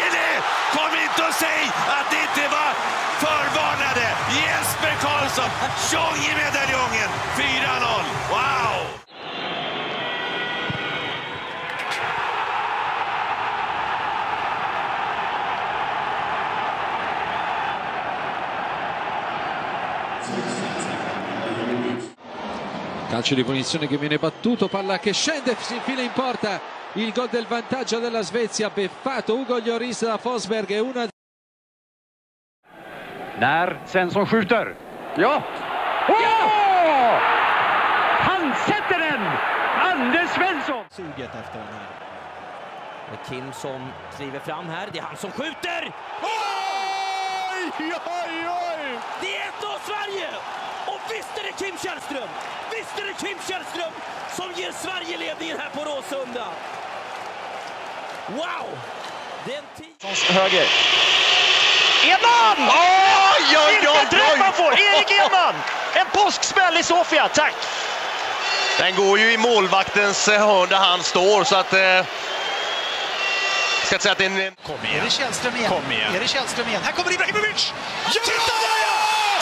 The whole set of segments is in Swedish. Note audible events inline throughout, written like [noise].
Säger det! Kom inte och säg att det inte var förvarnade! Jesper Karlsson, tjong i medaljongen! 4-0, wow! Calcio di punizione che viene battuto, palla che scende, si infila in porta. Il gol del vantaggio della Svezia, beffato Ugo Lloris da Forsberg. Una... När Svensson skjuter. Ja! Åh! Han sätter den! Anders Svensson! Suget efter den här. Det är Kim som kliver fram här. Det är han som skjuter! Oj, oj, oj! Det är 1-0 Sverige! Och visst är det Kim Källström! Visst är det Kim Källström som ger Sverige ledningen här på Råsunda! Wow! Den Höger. Edman! Oj, oj, oj, Vilket träff han får! Erik Edman! En påsksmäll i Sofia, tack! Den går ju i målvaktens eh, hörn där han står, så att... Eh, ska inte säga att det är en... Kom igen. Är det Källström igen? Kom igen. Är det Källström igen? Här kommer Ibrahimovic! Ja! Titta där ja!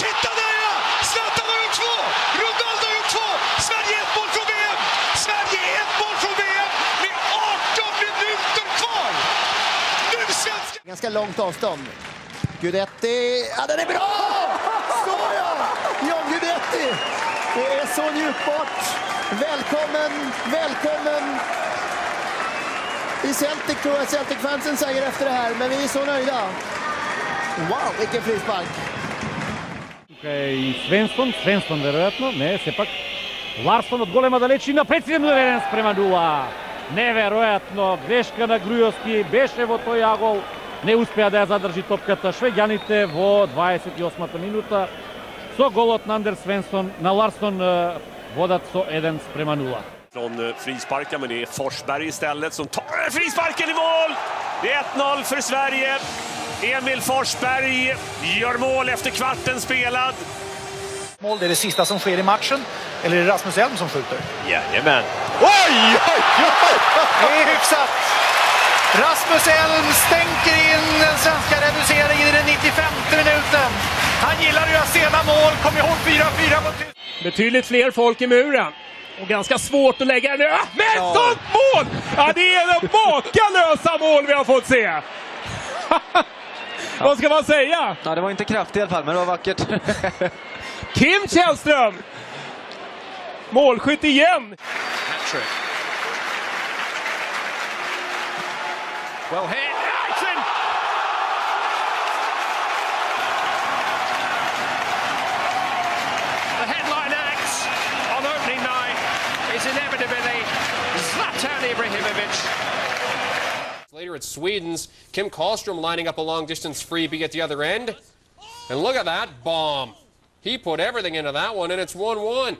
Titta där ja! Zlatan har gjort två! Ronaldo har gjort två! Sverige är ett mål från VM! Sverige är ett mål från VM med 18 minuter kvar! Nu svenska... Ganska långt avstånd. Guidetti, ja den är bra! Så ja! John Guidetti! Det är så njutbart. Välkommen, välkommen i Celtic tror jag Celtic-fansen säger efter det här, men vi är så nöjda. Wow, vilken frispark! И Свенсон, Свенсон вероятно, не, все пак. Ларсон от голема далечина, прецизно уверен спрема нула. Невероятно, грешка на Грујовски, беше во тој агол. Не успеа да ја задржи топката швеѓаните во 28-та минута. Со голот на Андер Свенсон, на Ларсон е, водат со 1 спрема нула. Från eh, frisparken, men det är Forsberg istället som tar eh, frisparken i mål! Det är 1-0 för Sverige. Emil Forsberg gör mål efter kvarten spelad. Mål, det är det sista som sker i matchen. Eller är det Rasmus Elm som skjuter? Jajamän! Oj, oj, oj! Det är hyfsat! Rasmus Elm stänker in den svenska reduceringen i den 95 minuten. Han gillar att göra sena mål. Kom ihåg 4-4 mot. Betydligt fler folk i muren. Och ganska svårt att lägga den. Ah, Men Ja. sånt mål! Ja, det är de makalösa mål vi har fått se! [laughs] Vad ska man säga? Ja, det var inte kraftigt i alla fall, men det var vackert. Kim Källström! Målskytt igen! Well hit. Action! The headline act on opening night is inevitably Zlatan Ibrahimovic. Later, it's Sweden's Kim Karlstrom lining up a long distance freebie at the other end. And look at that bomb. He put everything into that one, and it's 1 1.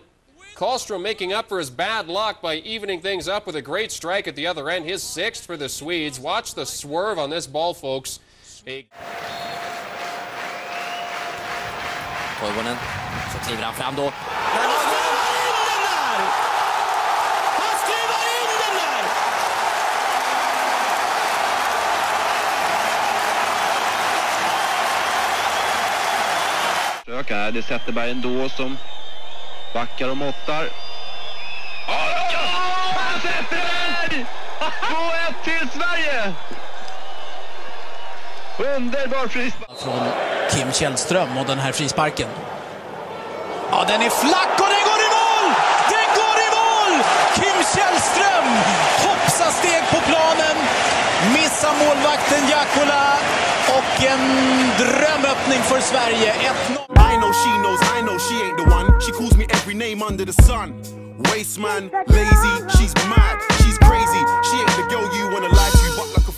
Karlstrom making up for his bad luck by evening things up with a great strike at the other end, his sixth for the Swedes. Watch the swerve on this ball, folks. A Toivonen, så kliver han fram då. Han skruvar in den där! Försök här, det är Zetterberg ändå som backar och måttar. Han sätter den! 2-1 till Sverige! Underbar frispark! Från Kim Källström och den här frisparken. Ja, den är flack och den går i mål! Den går i mål! Kim Källström hoppsar steg på planen, missar målvakten Jakola och en drömöppning för Sverige. 1-0. Name under the sun. Waste man, lazy, she's mad, she's crazy. She ain't the girl you wanna lie to, but like a